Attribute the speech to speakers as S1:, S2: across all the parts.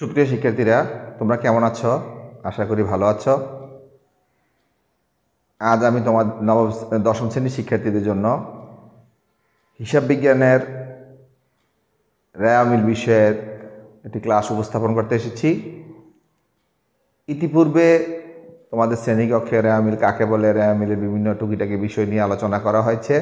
S1: সুপ্রিয় শিক্ষার্থীরা, তোমরা কেমন আছো? আশা করি ভালো আছো। আজ আমি তোমার নবম দশম শ্রেণির শিক্ষার্থীদের জন্য হিসাব বিজ্ঞানের রেয়ামিল বিষয়ের একটি ক্লাস উপস্থাপন করতে এসেছি। ইতিপূর্বে তোমাদের শ্রেণীকক্ষে রেয়ামিল কাকে বলে, রেয়ামিলের বিভিন্ন টুকিটাকি বিষয় নিয়ে আলোচনা করা হয়েছে।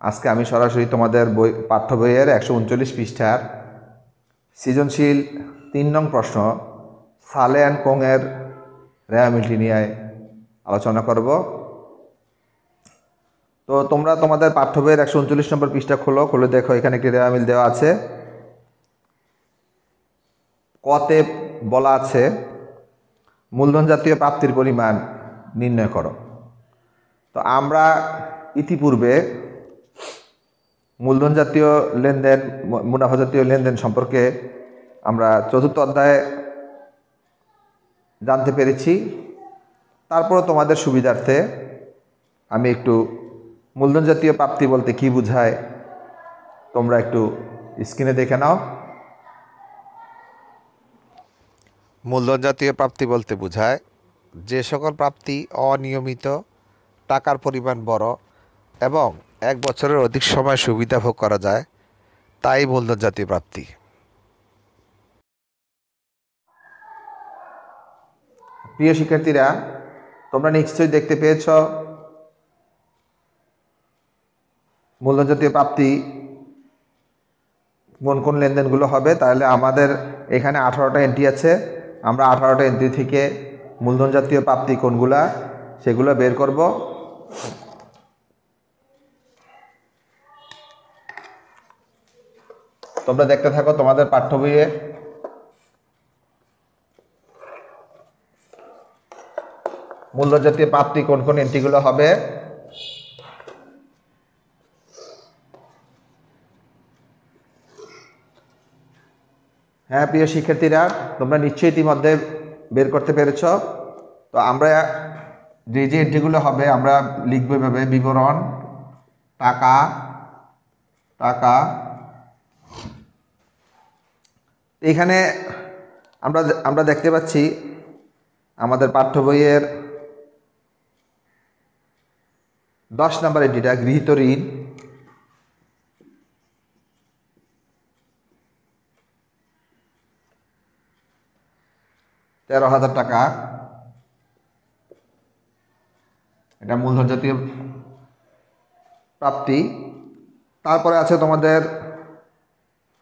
S1: আজকে আমি সরাসরি তোমাদের বই, পাঠ্য বইয়ের একশো উনচল্লিশ পৃষ্ঠার সৃজনশীল তিন নং প্রশ্ন, সালে অ্যান্ড কোংয়ের রেয়ামিলটি নিয়ে আলোচনা করব। তো তোমরা তোমাদের পাঠ্য বইয়ের একশো উনচল্লিশ নম্বর পৃষ্ঠা খোলো, খুলে দেখো এখানে একটি রেয়ামিল দেওয়া আছে। কতে বলা আছে, মূলধন জাতীয় প্রাপ্তির পরিমাণ নির্ণয় করো। তো আমরা ইতিপূর্বে মূলধন জাতীয় লেনদেন মুনাফা জাতীয় লেনদেন সম্পর্কে আমরা চতুর্থ অধ্যায়ে জানতে পেরেছি। তারপর তোমাদের সুবিধার্থে আমি একটু মূলধন জাতীয় প্রাপ্তি বলতে কি বোঝায়, তোমরা একটু স্ক্রিনে দেখে নাও।
S2: মূলধন জাতীয় প্রাপ্তি বলতে বোঝায়, যে সকল প্রাপ্তি অনিয়মিত, টাকার পরিমাণ বড় এবং এক বছরের অধিক সময় সুবিধা ভোগ করা যায়, তাই মূলধন জাতীয় প্রাপ্তি।
S1: প্রিয় শিক্ষার্থীরা, তোমরা নিশ্চয়ই দেখতে পেয়েছ, মূলধন জাতীয় প্রাপ্তি কোন কোন লেনদেনগুলো হবে, তাহলে আমাদের এখানে আঠারোটা এন্ট্রি আছে। আমরা আঠারোটা এন্ট্রি থেকে মূলধন জাতীয় প্রাপ্তি কোনগুলা, সেগুলো বের করব। তোমরা দেখতে থাকো, তোমাদের পাঠ্য বইয়ে। মূল্য জাতীয় প্রাপ্তি কোন কোন এন্ট্রিগুলো হবে? হ্যাঁ প্রিয় শিক্ষার্থীরা, তোমরা নিশ্চয়ই ইতিমধ্যে বের করতে পেরেছ। তো আমরা যে যে এন্ট্রিগুলো হবে, আমরা লিখব এভাবে, বিবরণ, টাকা টাকা এখানে আমরা আমরা দেখতে পাচ্ছি আমাদের পাঠ্য বইয়ের দশ নম্বর এন্ট্রিটা গৃহীত ঋণ। তেরো হাজার টাকা। এটা মূলধন জাতীয় প্রাপ্তি। তারপরে আছে তোমাদের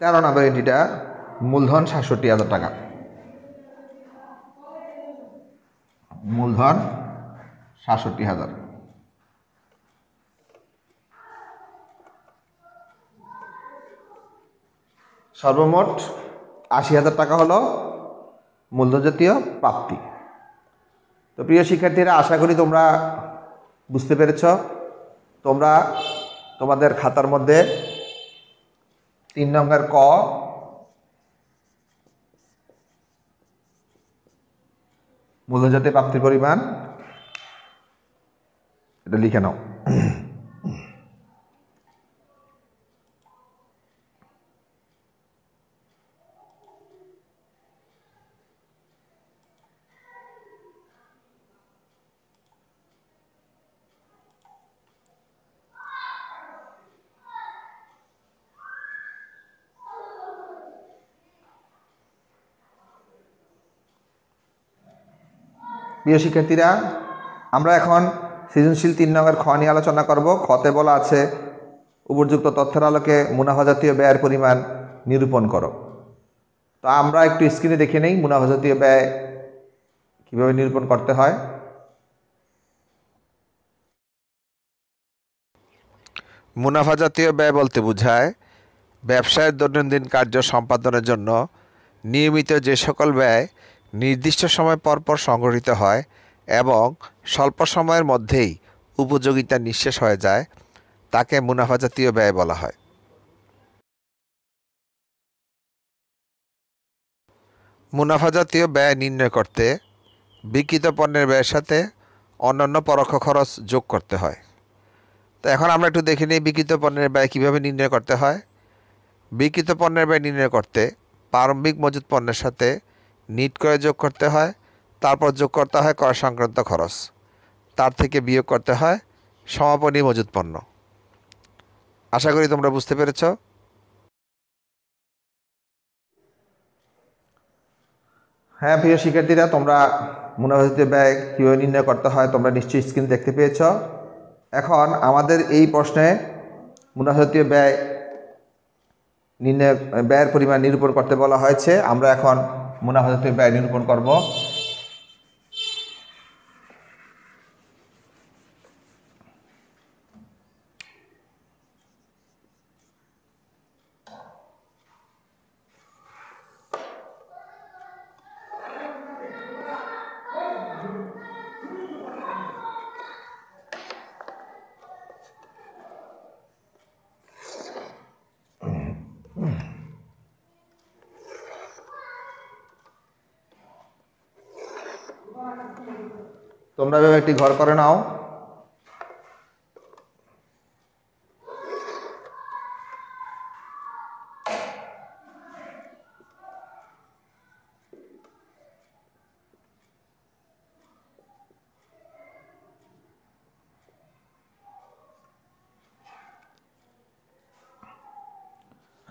S1: তেরো নম্বর এন্ট্রিটা মূলধন সাতষট্টি হাজার টাকা। মূলধন সাতষট্টি হাজার। সর্বমোট আশি হাজার টাকা হলো মূলধন জাতীয় প্রাপ্তি। তো প্রিয় শিক্ষার্থীরা, আশা করি তোমরা বুঝতে পেরেছ। তোমরা তোমাদের খাতার মধ্যে তিন নম্বর ক মূলধন জাতীয় প্রাপ্তির পরিমাণ এটা লিখে নাও। প্রিয় শিক্ষার্থীরা, আমরা এখন সৃজনশীল তিন নম্বর খ নিয়ে আলোচনা করব। খতে বলা আছে, উপযুক্ত তথ্যের আলোকে মুনাফা জাতীয় ব্যয়ের পরিমাণ নিরূপণ করো। তো আমরা একটু স্ক্রিনে দেখে নেই, মুনাফা জাতীয় ব্যয় কীভাবে নিরূপণ করতে হয়।
S2: মুনাফা জাতীয় ব্যয় বলতে বোঝায়, ব্যবসায়ের দৈনন্দিন কার্য সম্পাদনের জন্য নিয়মিত যে সকল ব্যয় নির্দিষ্ট সময় পরপর সংগঠিত হয় এবং স্বল্প সময়ের মধ্যেই উপযোগিতা নিঃশেষ হয়ে যায়, তাকে মুনাফা জাতীয় ব্যয় বলা হয়। মুনাফা জাতীয় ব্যয় নির্ণয় করতে বিক্রিত পণ্যের ব্যয়ের সাথে অন্যান্য পরোক্ষ খরচ যোগ করতে হয়। তো এখন আমরা একটু দেখে নিই বিক্রিত পণ্যের ব্যয় কীভাবে নির্ণয় করতে হয়। বিক্রিত পণ্যের ব্যয় নির্ণয় করতে প্রারম্ভিক মজুত পণ্যের সাথে নিট করে যোগ করতে হয়, তারপর যোগ করতে হয় ক্রয় সংক্রান্ত খরচ। তার থেকে বিয়োগ করতে হয় সমাপনী মজুত পণ্য। আশা করি তোমরা বুঝতে পেরেছ।
S1: হ্যাঁ প্রিয় শিক্ষার্থীরা, তোমরা মুনাফাজাতীয় ব্যয় কীভাবে নির্ণয় করতে হয়, তোমরা নিশ্চয়ই স্ক্রিন দেখতে পেয়েছ। এখন আমাদের এই প্রশ্নে মুনাফাজাতীয় ব্যয় নির্ণয়, ব্যয়ের পরিমাণ নিরূপণ করতে বলা হয়েছে। আমরা এখন মুনাফাজাতীয় ব্যয় নিরূপণ করব। তোমরা এভাবে একটি ঘর করে নাও।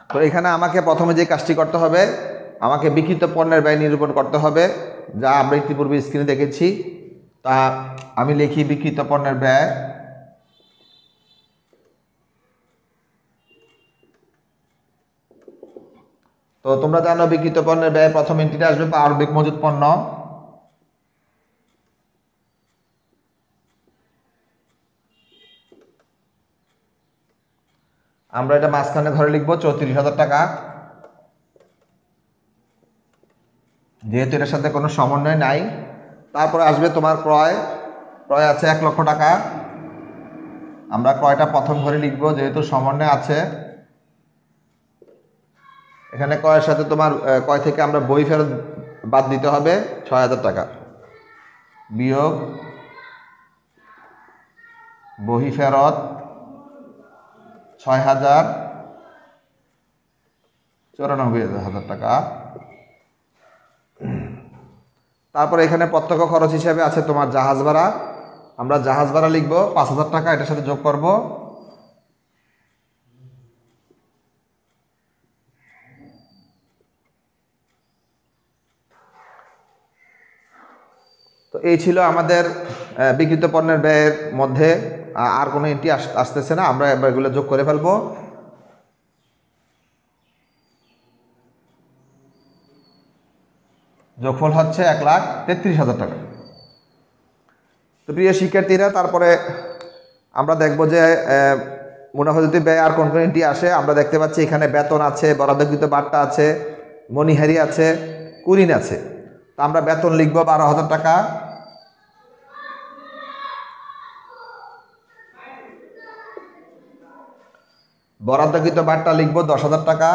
S1: তো এখানে আমাকে প্রথমে যে কাজটি করতে হবে, আমাকে বিকৃত পণ্যের ব্যয় নিরূপণ করতে হবে, যা আমরা ইতিপূর্বে স্ক্রিনে দেখেছি। তা আমি লিখি বিকৃত পণ্যের ব্যয়। তো তোমরা জানো বিকৃত পণ্যের ব্যয় প্রথম এন্ট্রিতে আসবে পারবিক মজুত পণ্য। আমরা এটা মাঝখানে ঘরে লিখব চৌত্রিশ হাজার টাকা। যেহেতু এটার সাথে কোনো সমন্বয় নাই তারপরে আসবে তোমার ক্রয়। ক্রয় আছে এক লক্ষ টাকা। আমরা ক্রয়টা প্রথম ঘরে লিখব, যেহেতু সমন্বয় আছে। এখানে ক্রয়ের সাথে তোমার ক্রয় থেকে আমরা বই ফেরত বাদ দিতে হবে, ছয় হাজার টাকা। বিয়োগ, বহি ফেরত, ছয় হাজার চৌরানব্বই হাজার টাকা। তারপরে এখানে প্রত্যক্ষ খরচ হিসেবে আছে তোমার জাহাজ ভাড়া। আমরা জাহাজ ভাড়া লিখব পাঁচ হাজার টাকা এটার সাথে যোগ করব। তো এই ছিল আমাদের আহ, বিক্রিত পণ্যের ব্যয়ের মধ্যে আর কোনো এন্ট্রি আসতেছে না। আমরা এবার এগুলো যোগ করে ফেলব। যোগফল হচ্ছে এক লাখ তেত্রিশ হাজার টাকা। তো প্রিয় শিক্ষার্থীরা, তারপরে আমরা দেখব যে মুনাফা যদি ব্যয় আর কোন আসে। আমরা দেখতে পাচ্ছি এখানে বেতন আছে, বরাদ্দকৃত বার্তা আছে, মণিহারি আছে, কুরিন আছে। তো আমরা বেতন লিখব বারো হাজার টাকা। বরাদ্দকৃত বার্তা লিখব দশ হাজার টাকা।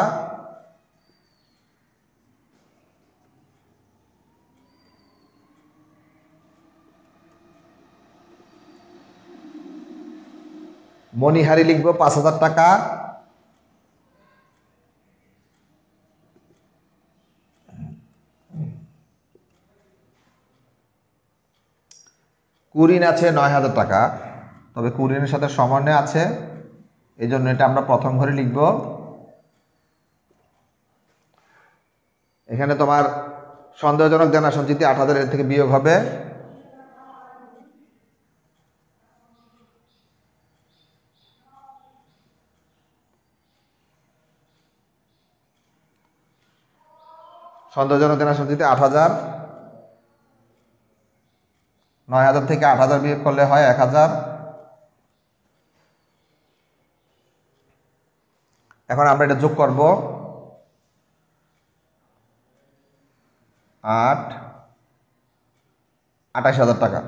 S1: মণিহারি লিখব পাঁচ হাজার টাকা। কুরিন আছে নয় হাজার টাকা। তবে কুরিনের সাথে সমন্বয় আছে, এই জন্য এটা আমরা প্রথম ঘরে লিখব। এখানে তোমার সন্দেহজনক দেনা সঞ্চিতি আট হাজার থেকে বিয়োগ হবে। সন্দেহজনক দেনা সঞ্চিতি আট হাজার, নয় হাজার থেকে আট হাজার বিয়োগ করলে হয় এক হাজার। এখন আমরা এটা যোগ করব আট আঠাশ হাজার টাকা।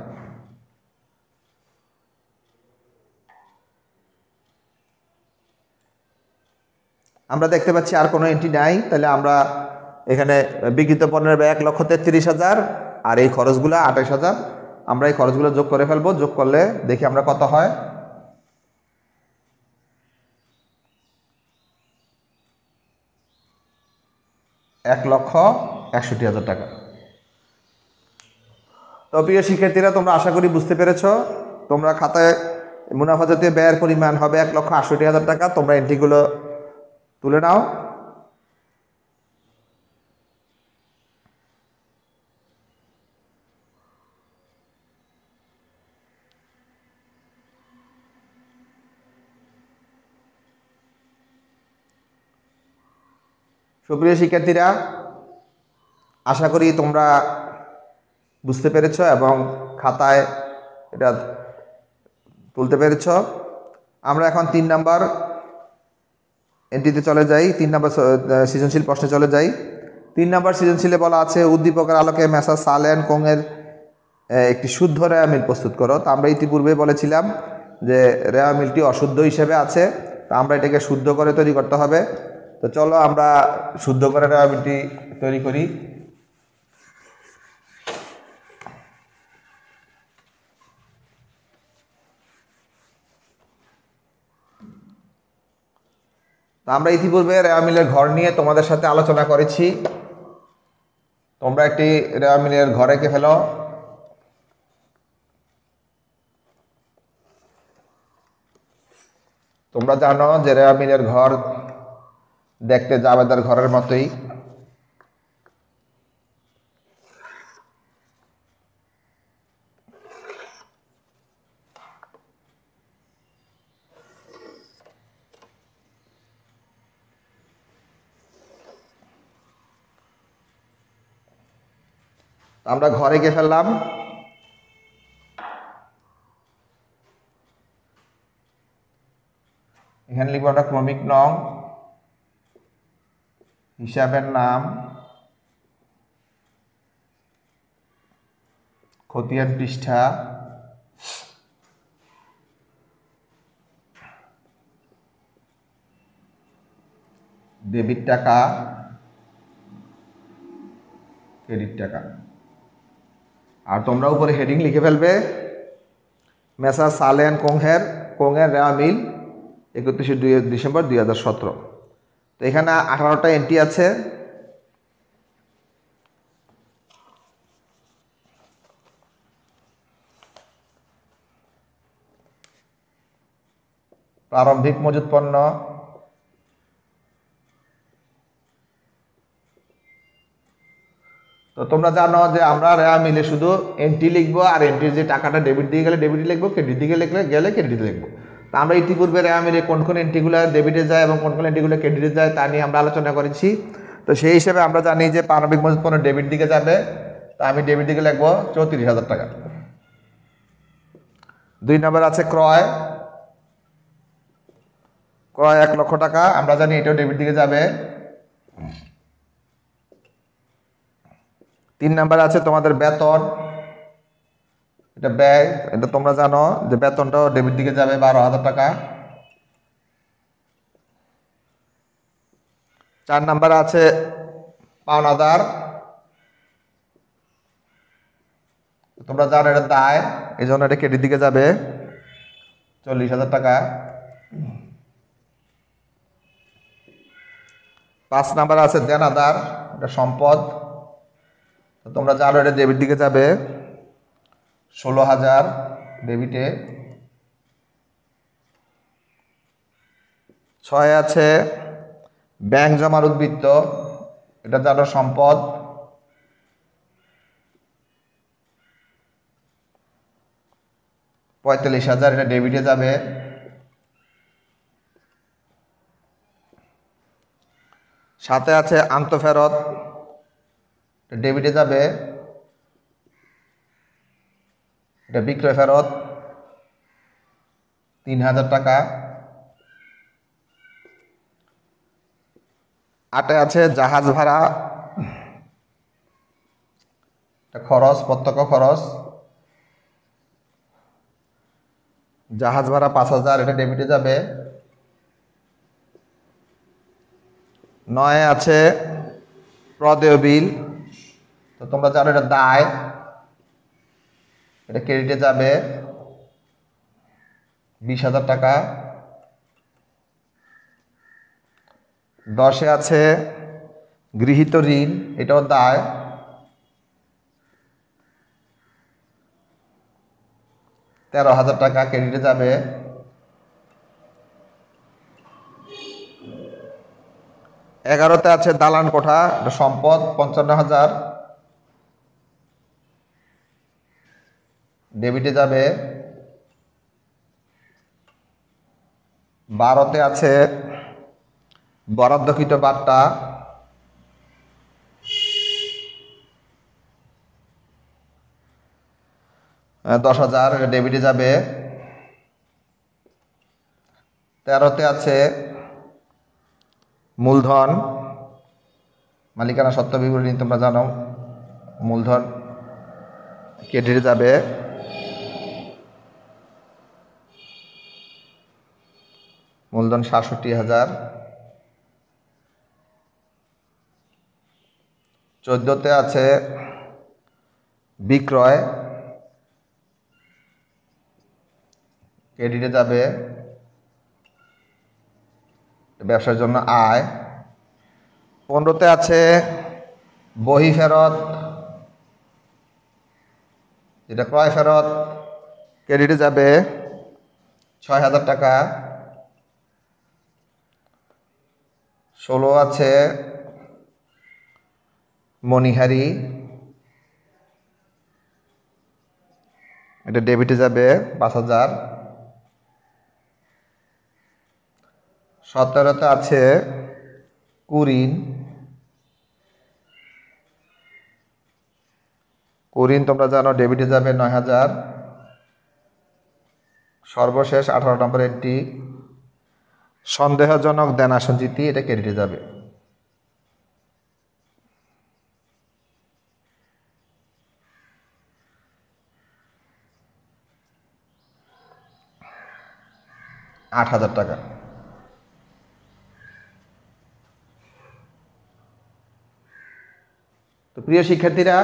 S1: আমরা দেখতে পাচ্ছি আর কোনো এন্ট্রি নাই, তাহলে আমরা এখানে বিক্রিত পণ্যের ব্যয় এক লক্ষ তেত্রিশ হাজার, আর এই খরচগুলো আঠাশ হাজার। আমরা এই খরচগুলো যোগ করে ফেলব, যোগ করলে দেখি আমরা কত হয়। এক লক্ষ একষট্টি হাজার টাকা। তো প্রিয় শিক্ষার্থীরা, তোমরা আশা করি বুঝতে পেরেছ, তোমরা খাতায় মুনাফা জাতীয় ব্যয়ের পরিমাণ হবে এক লক্ষ আটষট্টি হাজার টাকা। তোমরা এন্ট্রিগুলো তুলে নাও। সুপ্রিয় শিক্ষার্থীরা, আশা করি তোমরা বুঝতে পেরেছ এবং খাতায় এটা তুলতে পেরেছ। আমরা এখন তিন নাম্বার এন্ট্রিতে চলে যাই। তিন নাম্বার সৃজনশীল প্রশ্নে চলে যাই। তিন নাম্বার সৃজনশীলে বলা আছে, উদ্দীপকের আলোকে মেসা সালেন কোংয়ের একটি শুদ্ধ রেয়া মিল প্রস্তুত করো। তো আমরা ইতিপূর্বে বলেছিলাম যে রেয়া মিলটি অশুদ্ধ হিসেবে আছে। তো আমরা এটাকে শুদ্ধ করে তৈরি করতে হবে। তো চলো আমরা শুদ্ধ করে রেয়া মিলটি তৈরি করি। তো আমরা ইতিপূর্বে রেওয়া মিলের ঘর নিয়ে তোমাদের সাথে আলোচনা করেছি। তোমরা একটি রেওয়া মিলের ঘর এঁকে ফেলো। তোমরা জানো যে রেওয়া মিলের ঘর দেখতে জাবেদার ঘরের মতোই। আমরা ঘরে গিয়ে ফেললাম। এখানে লিখব আমরা ক্রমিক নং। হিসাবের নাম খতিয়ান পৃষ্ঠা। ডেবিট টাকা, ক্রেডিট টাকা। আর তোমরা উপরে হেডিং লিখে ফেলবে মেসা সালেন কোংহের কোংহের রেওয়া মিল একত্রিশে দুই ডিসেম্বর দুই হাজার সতেরো। তো এখানে আঠারোটা এন্ট্রি আছে। প্রারম্ভিক মজুত পণ্য। তো তোমরা জানো যে আমরা রেয়া মিলে শুধু এন্ট্রি লিখব আর এন্ট্রির যে টাকাটা ডেবিট দিয়ে গেলে ডেবিট লিখব ক্রেডিট দিকে লিখলে গেলে ক্রেডিট লিখব। আমরা ইতিপূর্বে রেয়া মিলে কোন কোন এন্ট্রিগুলো ডেবিটে যায় এবং কোন কোন এন্ট্রিগুলো ক্রেডিটে যায় তা নিয়ে আমরা আলোচনা করেছি। তো সেই হিসেবে আমরা জানি যে প্রারম্ভিক মজুত পণ্য ডেবিট দিকে যাবে, তা আমি ডেবিট দিকে লিখব চৌত্রিশ হাজার টাকা। দুই নম্বর আছে ক্রয়। ক্রয় এক লক্ষ টাকা, আমরা জানি এটাও ডেবিট দিকে যাবে। তিন নাম্বার আছে তোমাদের বেতন। এটা ব্যয়, এটা তোমরা জানো যে বেতনটাও ডেবিট দিকে যাবে বারো হাজার টাকা। চার নাম্বার আছে পাওনাদার তোমরা জানো এটা দায় এই জন্য এটা ক্রেডিট দিকে যাবে চল্লিশ হাজার টাকা। পাঁচ নাম্বার আছে দেনাদার, এটা সম্পদ। তোমরা জানো এটা ডেবিট দিকে যাবে। ষোলো হাজার ডেবিটে। ছয় আছে ব্যাংক জমার উদ্বৃত্ত, এটা জানো সম্পদ। পঁয়তাল্লিশ হাজার, এটা ডেবিটে যাবে। সাথে আছে আন্তঃফেরত ডেবিটে যাবে। এটা বিক্রয় ফেরত। তিন হাজার টাকা। আটে আছে জাহাজ ভাড়া। খরচ, প্রত্যক্ষ খরচ। জাহাজ ভাড়া পাঁচ হাজার, এটা ডেবিটে যাবে। নয় আছে প্রদেয় বিল। তো তোমরা জানো এটা দায়। এটা ক্রেডিটে যাবে বিশ হাজার টাকা। দশে আছে গৃহীত ঋণ, এটাও দায়। তেরো হাজার টাকা ক্রেডিটে যাবে। এগারোতে আছে দালান কোঠা সম্পদ, পঞ্চান্ন হাজার। ডেবিটে যাবে। বারোতে আছে বরাদ্দকৃত বার্তা। দশ হাজার ডেবিটে যাবে। তেরোতে আছে মূলধন। মালিকানা সত্ত্ব বিবরণী তোমরা জানো। মূলধন ক্রেডিটে যাবে। মূলধন সাতষট্টি হাজার। চোদ্দোতে আছে বিক্রয়। ক্রেডিটে যাবে ব্যবসার জন্য আয়। পনেরোতে আছে বহি ফেরত, যেটা ক্রয় ফেরত। ক্রেডিটে যাবে ছয় হাজার টাকা। ষোলো আছে মণিহারি। এটা ডেবিটে যাবে পাঁচ হাজার। সতেরোতে আছে কুরিন। কুরিন তোমরা জানো ডেবিটে যাবে নয় হাজার। সর্বশেষ আঠারো নম্বর একটি সন্দেহজনক দেনা সঞ্চিতি এটা ক্রেডিটে যাবে। আট হাজার টাকা। তো প্রিয় শিক্ষার্থীরা,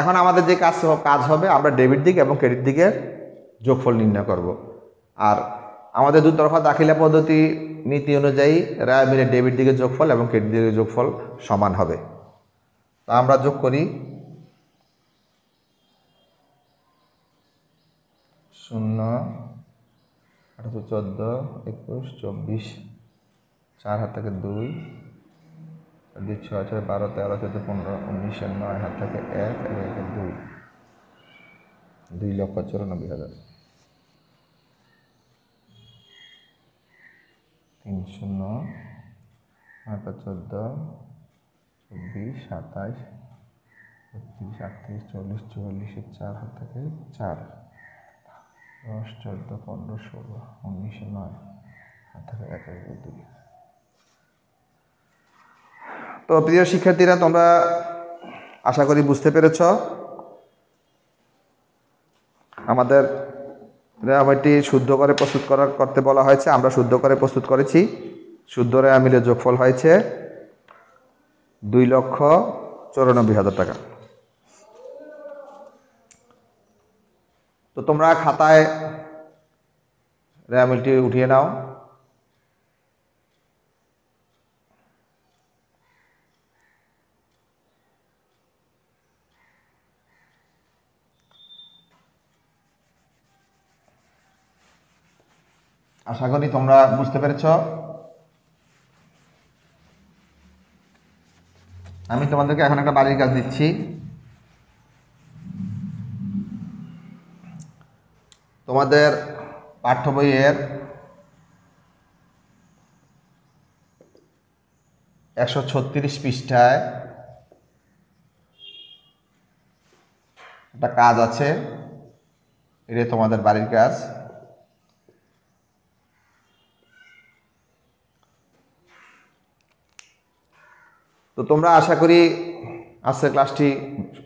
S1: এখন আমাদের যে কাজ কাজ হবে, আমরা ডেবিট দিক এবং ক্রেডিট দিকের যোগফল নির্ণয় করব। আর আমাদের দুতরফা দাখিলা পদ্ধতি, নীতি অনুযায়ী রায় মিলে ডেবিট দিকে যোগফল এবং ক্রেডিট দিকে যোগফল সমান হবে। তা আমরা যোগ করি। শূন্য আঠারো চোদ্দ, একুশ, চব্বিশ, চার হাত থেকে দুই দুই, ছয় ছয়, বারো, তেরো, চোদ্দ, পনেরো উনিশের নয়, হাত থেকে এক এক, দুই দুই লক্ষ চুরানব্বই হাজার। তিন শূন্য নয়টা চোদ্দ, চব্বিশ সাতাইশ বত্রিশ, আটত্রিশ, চল্লিশ, চুয়াল্লিশের চার হাত থেকে চার। দশ, চোদ্দ, পনেরো, ষোলো, উনিশে, নয় হাত থেকে এক দুই। তো প্রিয় শিক্ষার্থীরা, তোমরা আশা করি বুঝতে পেরেছ। আমাদের রেয়ামিলটি শুদ্ধ করে প্রস্তুত করার করতে বলা হয়েছে, আমরা শুদ্ধ করে প্রস্তুত করেছি। শুদ্ধ রেয়ামিলের যোগফল হয়েছে দুই লক্ষ চৌরানব্বই হাজার টাকা। তো তোমরা খাতায় রেয়ামিলটি উঠিয়ে নাও। আশা করি তোমরা বুঝতে পেরেছ। আমি তোমাদেরকে এখন একটা বাড়ির কাজ দিচ্ছি। তোমাদের পাঠ্য বইয়ের একশো ছত্রিশ পৃষ্ঠায় একটা কাজ আছে। এটা তোমাদের বাড়ির কাজ তো তোমরা আশা করি আজকের ক্লাসটি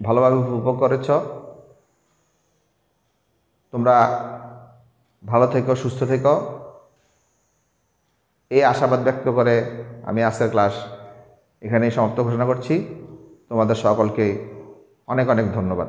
S1: ভালোভাবে উপভোগ করেছ। তোমরা ভালো থেকো, সুস্থ থেকো। এই আশাবাদ ব্যক্ত করে আমি আজকের ক্লাস এখানেই সমাপ্ত ঘোষণা করছি। তোমাদের সকলকে অনেক অনেক ধন্যবাদ।